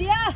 Yeah.